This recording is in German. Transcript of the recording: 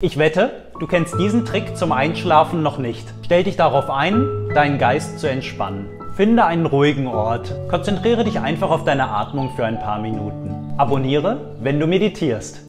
Ich wette, du kennst diesen Trick zum Einschlafen noch nicht. Stell dich darauf ein, deinen Geist zu entspannen. Finde einen ruhigen Ort. Konzentriere dich einfach auf deine Atmung für ein paar Minuten. Abonniere, wenn du meditierst.